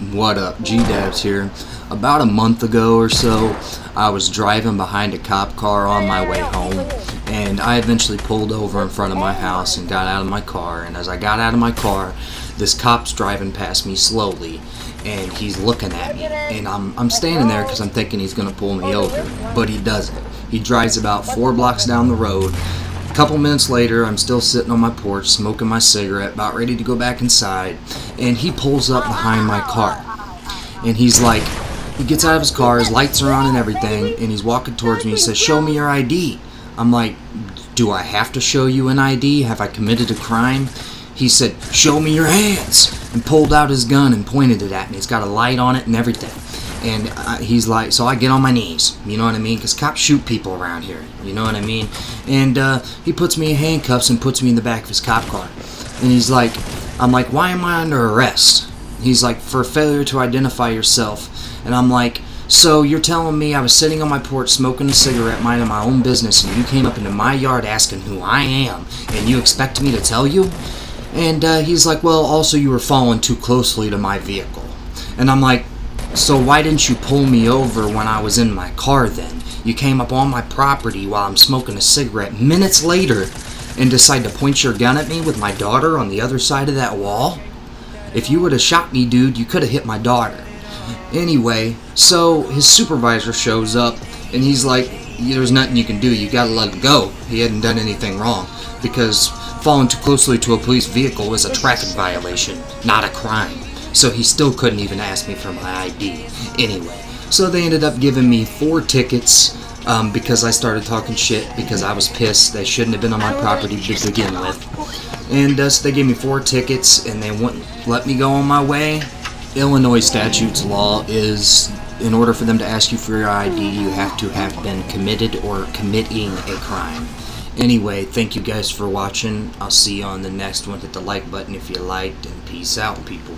What up? GDapps here. About a month ago or so, I was driving behind a cop car on my way home, and I eventually pulled over in front of my house and got out of my car. And as I got out of my car, this cop's driving past me slowly, and he's looking at me. And I'm, I'm standing there because I'm thinking he's going to pull me over, but he doesn't. He drives about four blocks down the road, couple minutes later, I'm still sitting on my porch smoking my cigarette, about ready to go back inside, and he pulls up behind my car. And he's like, he gets out of his car, his lights are on and everything, and he's walking towards me. He says, Show me your ID. I'm like, Do I have to show you an ID? Have I committed a crime? He said, Show me your hands, and pulled out his gun and pointed it at me. It's got a light on it and everything and uh, he's like, so I get on my knees, you know what I mean? Because cops shoot people around here, you know what I mean? And uh, he puts me in handcuffs and puts me in the back of his cop car. And he's like, I'm like, why am I under arrest? He's like, for failure to identify yourself. And I'm like, so you're telling me I was sitting on my porch smoking a cigarette, minding my own business, and you came up into my yard asking who I am, and you expect me to tell you? And uh, he's like, well, also you were following too closely to my vehicle. And I'm like, so why didn't you pull me over when I was in my car then? You came up on my property while I'm smoking a cigarette minutes later and decide to point your gun at me with my daughter on the other side of that wall? If you would have shot me, dude, you could have hit my daughter. Anyway, so his supervisor shows up and he's like, there's nothing you can do, you gotta let him go. He hadn't done anything wrong because falling too closely to a police vehicle is a traffic violation, not a crime so he still couldn't even ask me for my ID anyway. So they ended up giving me four tickets um, because I started talking shit because I was pissed. They shouldn't have been on my property to begin with. And uh, so they gave me four tickets and they wouldn't let me go on my way. Illinois statutes law is in order for them to ask you for your ID, you have to have been committed or committing a crime. Anyway, thank you guys for watching. I'll see you on the next one. Hit the like button if you liked, and peace out, people.